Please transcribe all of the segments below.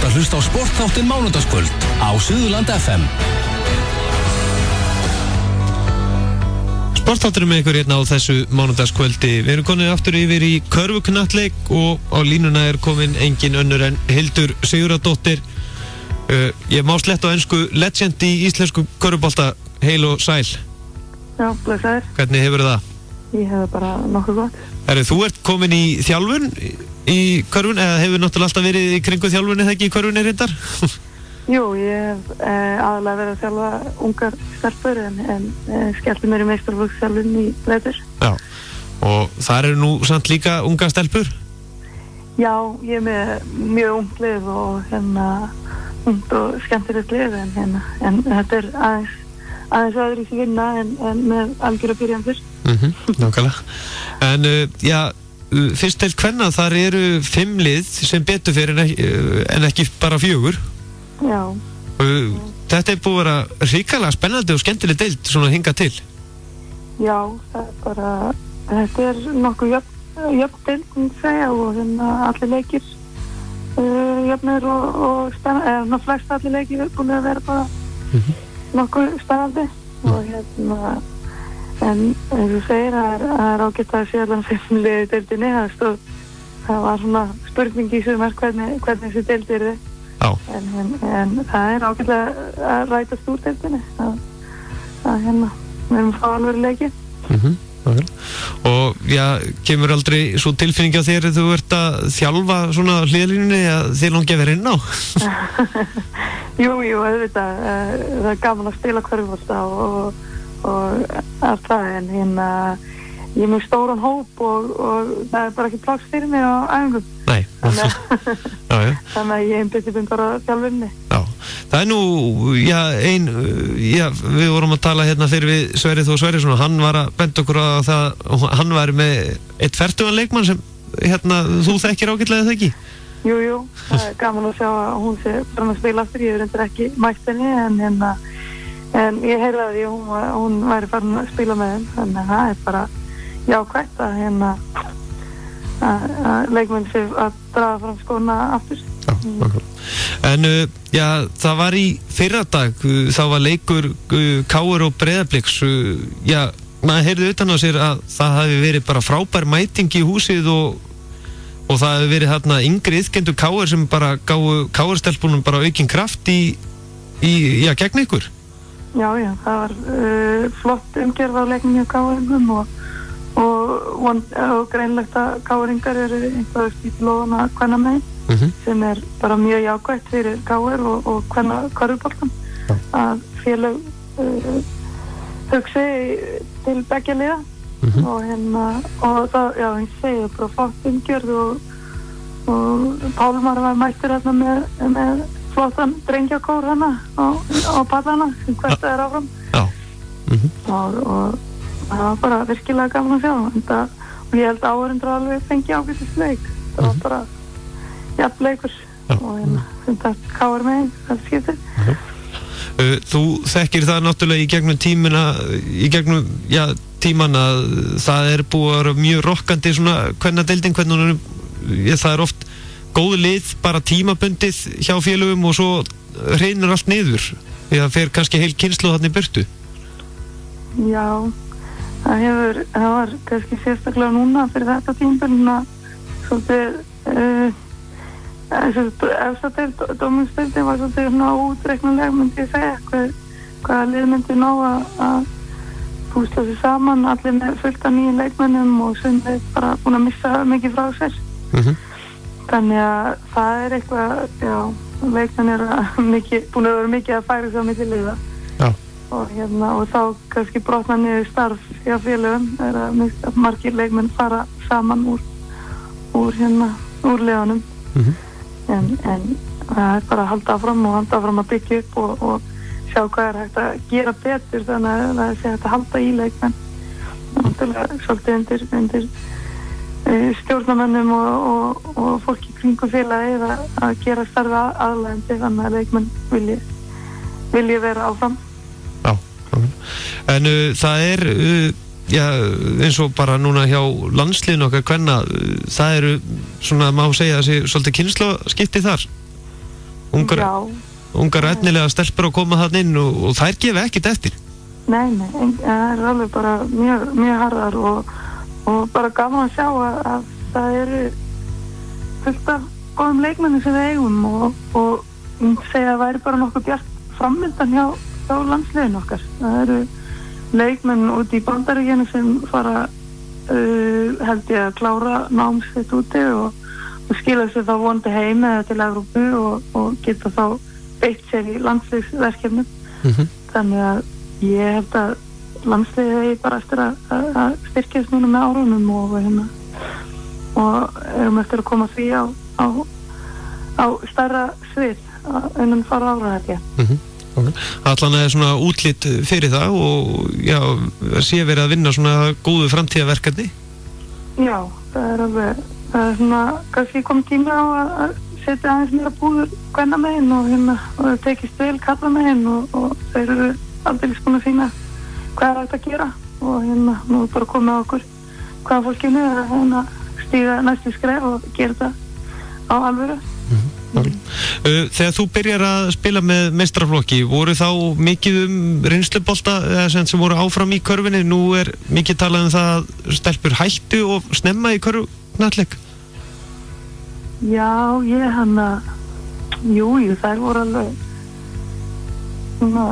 ert að hlusta á sportþáttin Mánudagskvöld á Suðurland FM. Sportátturum með ykkur hérna á þessu mánudagskvöldi. Við erum konið aftur yfir í körfuknattleik og á línuna er komin engin önnur en Hildur Siguradóttir. Uh, ég má slett á ennsku legend í íslensku körfubólta. Heil og sæl. Já, blessaður. Hvernig hefur það? Ég hef bara nokkuð gott. Herru, þú ert komin í þjálfun í körfun eða hefur náttúrulega alltaf verið í kringu þjálfun eða ekki í körfun er hindar? Jú, ég hef eh, aðalega verið að þjálfa ungar stelpur en, en eh, skellti mér í meistarflokksþjálfun í leður. Já. Og það eru nú samt líka unga stelpur? Já, ég er með mjög ungt lið og hérna ungt og skemmtilegt lið en, hérna, en þetta er aðeins, aðeins öðru í vinna en, en með algjör að byrja fyrst. Mhm, nákvæmlega. En uh, já, uh, fyrst til hvenna þar eru fimm lið sem betur fyrir en ekki, uh, en ekki bara fjögur. Já, Uh, þetta er búið að vera ríkalega spennandi og skemmtileg deild svona hinga til. já, það er bara, þetta er nokkuð jöfn, jöfn deildin segja og hérna allir leikir uh, jöfnir og, og ná flest allir leikir er búin að vera bara nokkuð spennandi og hérna en eins og segir það er, það er ágætt að sé allan fimm liði deildinni það það var svona spurning í sumar hvernig, hvernig þessi deild er þið Já. en, en, en það er ágætlega að rætast úr deildinni. Að, að hérna við erum að fá alveg leiki. Mm Og já, kemur aldrei svo tilfinning á þér að þú ert að þjálfa svona hlýðalínunni að þið langi að vera inn á? Jú, jú, auðvitað, uh, það er gaman að spila hverjumvölda og, og, og allt það, en hérna, ég er með stóran hóp og, og það er bara ekki pláss fyrir mig á æfingum, Nei. þannig þannig að ég einbytti mig bara þjálfinni. Já, það er nú, já, ein, já, við vorum að tala hérna fyrir við Sverið Þó Sverið, hann var að benda okkur að það, hann var með eitt færtugan leikmann sem, hérna, þú þekkir ágætlega það ekki? Jú, jú, það er gaman að sjá að hún sé bara að spila aftur, ég er endur ekki mætt henni, en hérna, en ég heyrði að því að hún, hún væri farin að spila með henn, þannig að það er bara jákvægt að hérna, að, leikmenn sé að draga fram skona aftur. Já. En uh, já, það var í fyrradag, uh, þá var leikur uh, Káur og Breðabliks, uh, já, maður heyrði utan á sér að það hafi verið bara frábær mæting í húsið og, og það hafi verið þarna yngri yðkendu Káur sem bara gáu Káurstelpunum bara aukinn kraft í, í, já, gegn ykkur. Já, já, það var uh, flott umgerð á leiknum hjá káringum og, og, von, og greinlegt að káringar eru einhverjum stíl lóðan að hvenna megin. Mm sem er bara mjög jákvægt fyrir káir og, og hvernig korfuboltan Já. að félag uh, hugsi til begja liða Mhm. og hérna og það, já, eins segið bara fótt umgjörð og, og Pálmar var mættur hérna með, með flottan drengjakór hana á, á pallana sem hvert er áfram. Já. Mhm. og, og það var bara virkilega gaman að sjá. Það, og ég held áhörundur alveg fengi ákveðist leik. Það var bara jafn leikur. Og hérna, þetta káir megin það skiptir. Uh, þú þekkir það náttúrulega í gegnum tímina, í gegnum, já, tíman að það er búið að vera mjög rokkandi svona hvernig deildin, hvernig hún er, það er oft góð lið, bara tímabundið hjá félögum og svo reynir allt niður. Því það fer kannski heil kynslu þarna í burtu. já, það hefur það var kannski sérstaklega núna fyrir þetta tímpilina svolítið uh, eftir dóminstöldin var svolítið svona útreiknuleg myndi ég segja hvað, hvaða lið myndi ná að, púsla sér saman allir með fullt af nýjum leikmennum og sem er bara búin að missa mikið frá sér Mm þannig að það er eitthvað já, leikmenn er mikið, búin að vera mikið að sig á milli liða. Og hérna og þá kannski brotna niður starf hjá félögum er að margir leikmenn fara saman úr úr hérna, úr liðanum Mhm. en, en það er bara að halda áfram og halda áfram að byggja upp og, og sjá hvað er hægt að gera betur þannig að það sé hægt að halda í leikmenn. Náttúrulega svolítið undir, undir stjórnamönnum og, og, og fólki kringum félagið að, að gera starfa aðlægandi þannig að leikmenn vilji, vilji vera áfram. Já. En uh, það er uh, já, eins og bara núna hjá landsliðin okkar hvenna, uh, það eru svona má segja þessi svolítið kynslu skipti þar. Ungar, ungar etnilega stelpur að koma þann inn og, og þær gefa ekkert eftir. Nei, nei, en, það er alveg bara mjög, mjög harðar og, og bara gaman að sjá að, að það eru fullt af góðum leikmenni sem við eigum og, og segja að það væri bara nokkuð bjart framöndan hjá, hjá landsliðin okkar. Það eru leikmenn út í bandaríkjana sem fara uh, held ég að klára námsveit úti og, og skila sér þá vondi heim eða til Evrópu og, og geta þá beitt sér í landsliðsverkefnum. mm -hmm. Þannig að ég held að landsliðið eigi bara eftir að, að, styrkjast núna með árunum og hérna og erum eftir að koma því á, á, á stærra svið innan fara ára ég. Mm okay. Allan er svona útlitt fyrir það og já, sé verið að vinna svona góðu framtíðaverkefni Já, það er alveg það er svona, kannski kom tími á að, setja aðeins mér að búður hvenna meginn og hérna, og tekist vel kalla meginn og, og þeir eru aldrei búin að finna hvað er hægt að gera og hérna, nú er bara komið á okkur hvaða fólkinu er að hérna stíga næstu skref og gera þetta á alvöru. Uh, Þegar þú byrjar að spila með mestraflokki, voru þá mikið um reynslubolta eða sem, sem voru áfram í körfinni, nú er mikið talað um það að stelpur hættu og snemma í körfnalleg Já, ég hann að jú, jú, þær voru alveg svona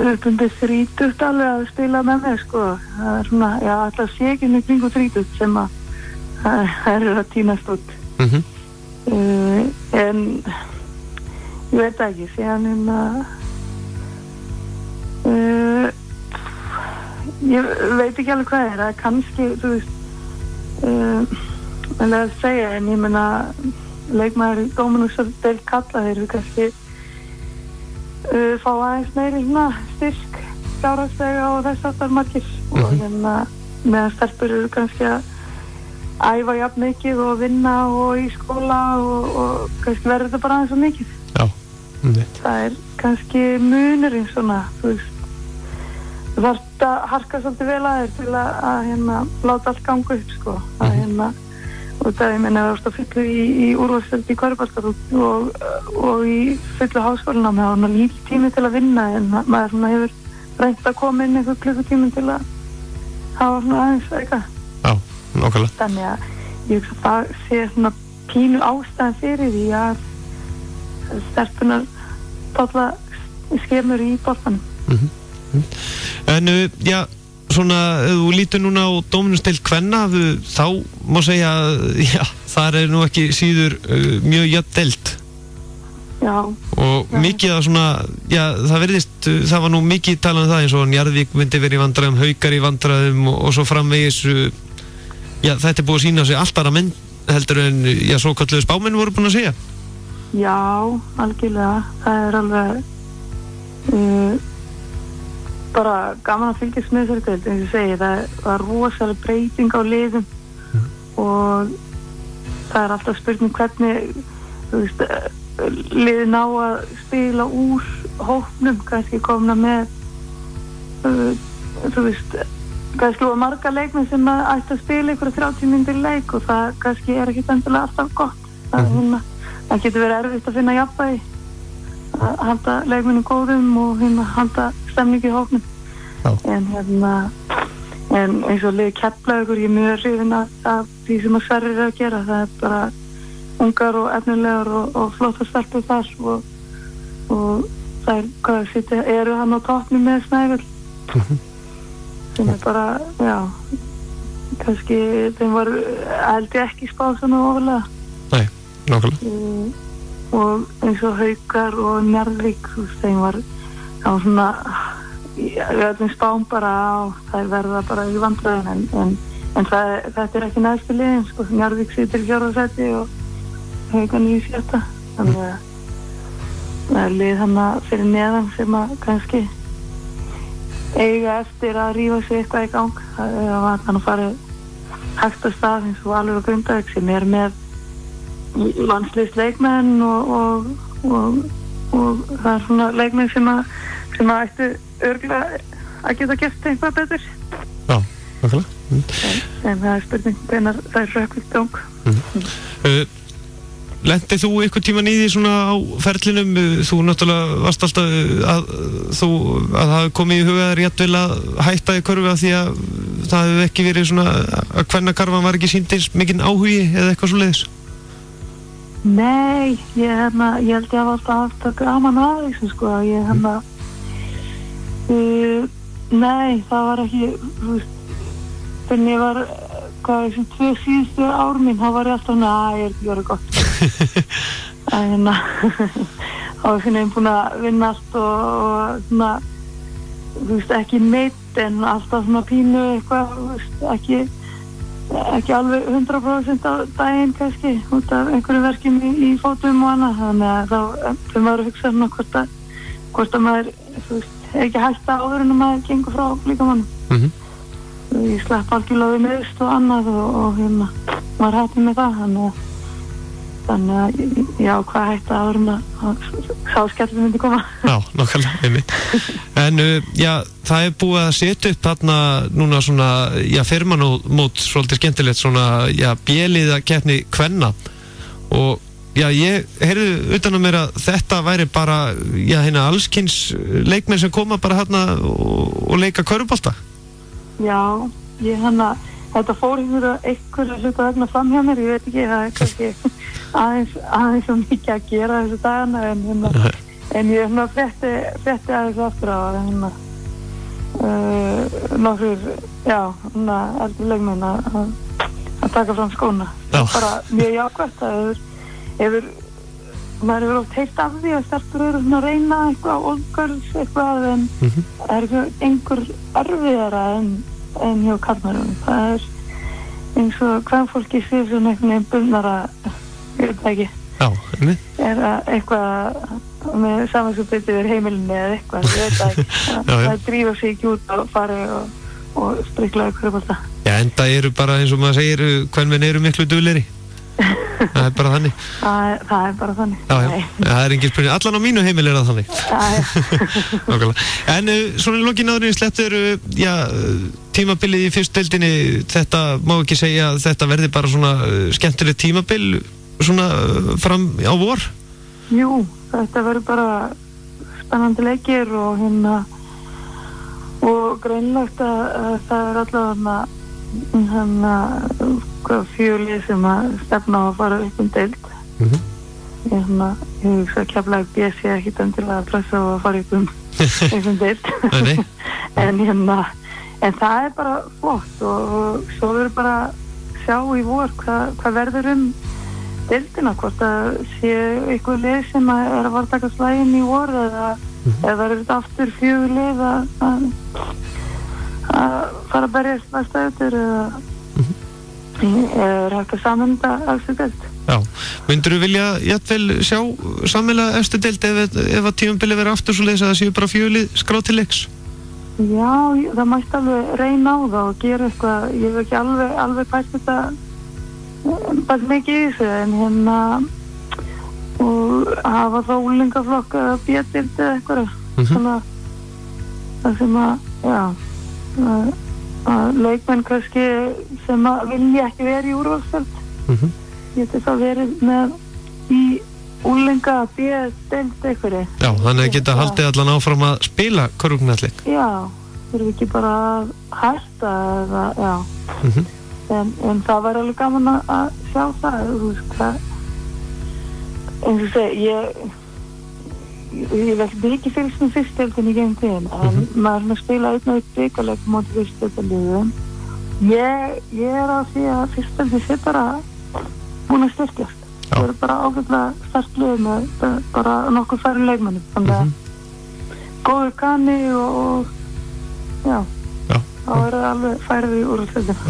upp undir þrítugt alveg að spila með mér sko það er svona, já, alltaf sé ekki nýtt kringu þrítugt sem að það eru að týnast út mm -hmm. uh, en ég veit ekki síðan en að uh, ég veit ekki alveg hvað er það er kannski, þú veist uh, en að segja en ég menna leikmaður í Dominus del kalla þeir eru kannski uh, fá aðeins meiri styrk fjárhagstega og þess aftar margir. Og Mhm. hérna meðan stelpur eru kannski að æfa jafn mikið og vinna og í skóla og, og kannski verður þetta bara aðeins svo mikið. Já, um það er kannski munurinn svona þú veist. Þú þarft að harka svolítið vel að þér til að, að hérna, láta allt ganga upp sko. Að Mhm. hérna og það ég menna að það fullu í, í úrvarsfjöld í Körbáltar og, og, og í fullu háskólina með hann lítið tími til að vinna en ma- maður svona hefur reynt að koma inn einhver klukkutími til að hafa svona aðeins eitthvað. Já, nákvæmlega. Þannig að ég hugsa að það sé svona pínu ástæðan fyrir því að stelpunar tóla skemur í boltanum. En uh, já, svona, ef þú lítur núna á Dominusteild Kvenna, þú- þá má segja já, þar er nú ekki síður uh, mjög jöfn deild Já, og Já. mikið að svona, já, það verðist, uh, það var nú mikið talað um það eins og Njarðvík myndi verið í vandræðum, Haukar í vandræðum og, og svo framvegis, uh, já, þetta er búið að sína sig allt aðra menn heldur en, já, svo kalluðu spámenn voru búin að segja. já, algjörlega. Það er alveg uh, bara gaman að fylgjast með þessari deild, eins og segi, það var rosalega breyting á liðum og það er alltaf spurning hvernig veist, liðið ná að spila úr hóknum, kannski komna með uh, þú veist kannski var marga leikmenn sem ætti að spila ykkur 30 myndir leik og það kannski er ekki endilega alltaf gott það, Mhm. hérna, það getur verið erfitt að finna jafnvægi að halda leikmennu góðum og hérna halda stemningu í hóknum en hérna en eins og liði kepplaugur ég er mjög hrifin af, því sem að Sverrir er að gera. Það er bara ungar og efnilegar og, og flottar stelpur þar og, og það er hvað sitja, eru hann á toppnum með snæfell? Sem er bara, já kannski þeim var held ég ekki spáð svona ofalega. Nei, nákvæmlega. Mm, og eins og Haukar og veist, þeim var það var svona við öllum spám bara á það verða bara í vandræðin en, en, en það, þetta er ekki næstu liðin sko, Njarðvík situr í fjórðarsæti og Haukar nýju sjötta. Þannig að það er lið hann fyrir neðan sem að kannski eiga eftir að rífa sig eitthvað í gang. Það er að hann farið hægt að stað eins og Valur og Grundavík sem er með landslýst leikmenn og, og, og, og það er svona leikmenn sem að, sem að ættu örgulega að geta gert eitthvað betur. Já, nákvæmlega. en, en það er spurning hvenar það er rökkvilt gang. Uh, lendið þú tíman í því svona á ferlinum? Uh, þú náttúrulega varst alltaf uh, að þú, að það hafi komið í hugaðar jættvel að hætta í körfu af því að það hefði ekki verið svona að hvenna karfan var ekki síndins mikinn áhugi eða eitthvað svo leiðis Nei, ég, hérna, ég held ég hafa alltaf haft það gaman að þessu sko, ég hérna, uh, nei, það var ekki, þú veist, ég var, hvað, þessum tvö síðustu ár mín, þá var ég alltaf, na, ég er ekki verið gott. En hérna, þá var ég finna einn búin að vinna allt og, og svona, þú veist, ekki meitt en alltaf svona pínu eitthvað, þú veist, ekki, ekki alveg 100% á daginn kannski út af einhverju verkjum í, í fótum og annað þannig að þá fyrir maður að hugsa svona hvort að, hvort að maður þú veist, er ekki hægt að áður en að maður gengur frá líkamann mm -hmm. ég slapp algjörlega við meðst og annað og, og hérna, maður hætti með það þannig að þannig að, já, hvað hægt að áður en að sáskjallum myndi koma. Já, nokkarlega, einmitt. En uh, já, það er búið að setja upp þarna núna svona, já, firmanót svolítið skemmtilegt svona, já, bjeliða keppni kvenna. Og já, ég heyrðu utan að mér að þetta væri bara, já, hérna allskins leikmenn sem koma bara hérna og, og leika körubólta Já, ég hann að þetta fór einhverja einhverja hluta vegna fram hjá mér, ég veit ekki, það er kannski aðeins, aðeins svo mikið að gera þessu dagana en, hérna, en ég hérna frétti, frétti aðeins aftur á að hérna uh, nokkur, já, hérna erður leikmenn að að taka fram skóna. Já. Bara mjög jákvæmt að hefur, hefur maður hefur oft heilt af því að stelpur eru svona að reyna eitthvað ógörls eitthvað en Mhm. það er einhver erfiðara en, en hjá kallmennum það er eins og hvað fólki sé svona einhvern veginn bundara ég veit það ekki Já, er að eitthvað með samansupbyttið er heimilinni eða eitthvað? Ég veit það ekki. Það, það drífa sig ekki út og fari og, og upp alltaf Já, enda eru bara eins og maður segir hvern menn eru miklu duðleri Það er bara þannig. Það, er- það er bara þannig. Já, já, það er engin spurning, allan á mínu heimil er það þannig. Já, já. Nákvæmlega. En uh, svona í slepptur uh, já, uh, tímabilið í fyrst deildinni þetta má ekki segja að þetta verði bara svona uh, skemmtileg tímabil svona uh, fram á vor? Jú, þetta verður bara spennandi leikir og hérna og greinlegt að, að það er allavega hérna hvað fjölið sem að stefna á að fara upp um deild. Mhm. ég hérna, ég hugsa að keflaði BS ég ekki endilega að pressa á að fara upp um upp um deild. En hérna en það er bara flott og, og svo verður bara að sjá í vor hvað, hvað verður um deildina, hvort að sé eitthvað lið sem að er að vartaka slægin í vor eða, eða verður þetta aftur fjögur lið að að- að fara að berjast ötur eða eða er hægt að samenda eftir deild? Já, myndur þú vilja jættvel sjá sammelega eftir deild ef, ef að tímabilið verður aftur svo leiðis að það séu bara til leiks? Já, það mætti alveg reyna á það og gera eitthvað, ég hef ekki alveg, alveg pæst þetta eh, bara mikið í þessu en hérna og hafa þá úlingaflokk eða bjötild eða eitthvað. Mhm. svona það sem að, já að, að leikmenn kannski sem að vilja ekki vera í úrvalstöld mm -hmm. geti þá verið með í úlinga bjötild eitthvað Já, þannig að geta haldið allan áfram að spila korrugnallik Já, þurfum ekki bara að hætta eða, já. mm -hmm. En, en það var alveg gaman að- að sjá það, þú veist, hvað, eins og segi, ég, ég, ég veit mikið fylgst með fyrstöldin í gegn tíðin, en maður með að spila einn og eitt byggaleg móti fyrstöldaliðum. Ég, ég er á því að fyrstöldin sé bara búin að styrkjast. Það eru bara ágætlega sterk lið með bara- nokkuð færi leikmennum. Þannig að góður kanni og, og já, þá er það alveg færið í úrvalstöldin.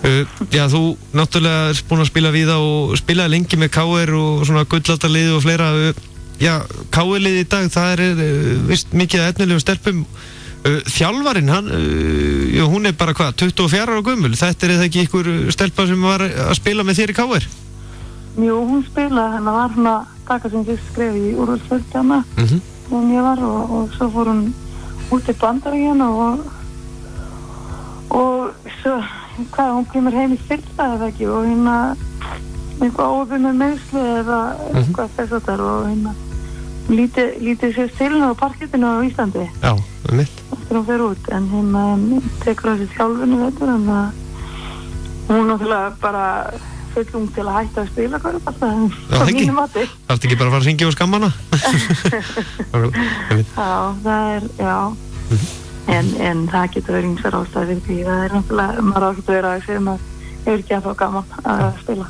Uh, já, þú náttúrulega er búin að spila við það og spilaði lengi með KR og svona gullaldarlið og fleira uh, Já, KR-lið í dag, það er uh, vist mikið að etnilegum stelpum. Uh, Þjálfarinn, hann uh, já, hún er bara hvað, 24 ára gömul. Þetta er það ekki ykkur stelpa sem var að spila með þér í KR Jú, hún spilaði hennar var hún að taka sem fyrst skref í úrvalstöldjana mm -hmm. en ég var og, og svo fór hún út í bandaríkjana og og svo, hvað, hún kemur heim í fyrsta eða ekki? Og hérna eitthvað óöfum með meðslu eða eitthvað þess að þar og hérna lítið, lítið sér stilin á parkettinu á Íslandi. Já, um mitt eftir hún fer út en hérna tekur þessi þjálfunni veitur en það hún náttúrulega bara fullung til að hætta að spila hverju bara á það Þarftu ekki bara að fara að syngja úr skammana? Já, það er, já. En, en það getur verið ymsar ástæði fyrir því. Það er náttúrulega, maður á ekki að vera að segja maður hefur ekki að fá gaman að spila.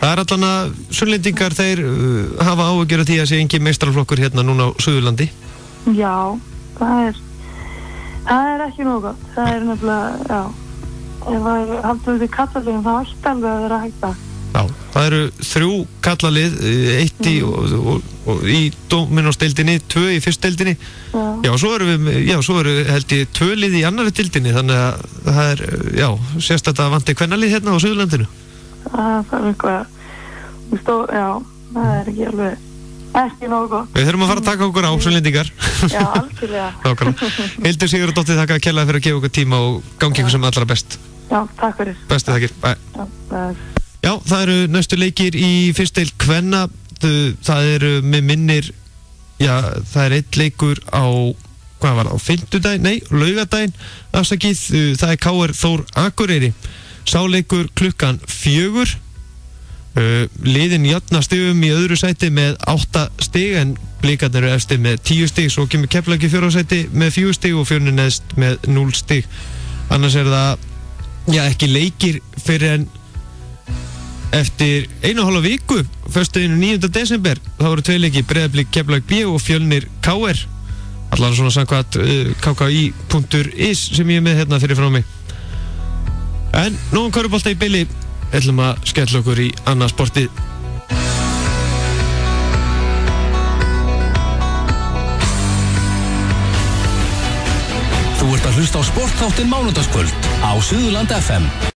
Það er allan að sunnlendingar þeir uh, hafa áhugjur af því að sé engin meistralflokkur hérna núna á Suðurlandi. Já, það er það er ekki nóg gott. Það er nefnilega, já ef það er haldið því kallalegum þá ætti alveg að vera hægt að Já, það eru þrjú kallalið uh, eitt í, og, og, og, í Dominos-deildinni, tvö í fyrstdeildinni. Já, Já, svo eru við, já, svo eru held ég tvö lið í annari deildinni þannig að það er, uh, já, sérst að það vanti hvernalið hérna á Suðurlandinu. Það er eitthvað þú stó, já, það er ekki alveg ekki nóg gott. Við þurfum að fara að taka okkur á sunnlendingar já, algjörlega. Nákvæmlega. Hildur Sigur Dóttir þakka að kella fyrir að gefa okkur tíma og gangi ykkur sem allra best. Já, takk fyrir. Bæ. Já, það er eru næstu leikir í fyrstdeil Kvenna. Það eru með minnir já, það er eitt leikur á hvað var það, á fimmtudaginn, nei, laugadaginn afsakið, það er K.R. Þór Akureyri, sáleikur klukkan fjögur. Uh, liðin játna stigum í öðru sæti með átta stig en blikarnir eru eftir með tíu stig. Svo kemur keflagi fjóra sæti með fjögur stig og fjörnin neðst með núl stig. Annars er það já, ekki leikir fyrir en eftir einu og hálfa viku föstuðinu 9. desember þá eru tvei leiki breðablík Keflag B og fjölnir KR allar svona samkvæmt uh, kki.is sem ég er með hérna fyrir frá mig. En nógum körubólta í byli ætlum að skella okkur í annað sportið. Þú ert að hlusta á sportþáttin Mánudagskvöld á Suðurland FM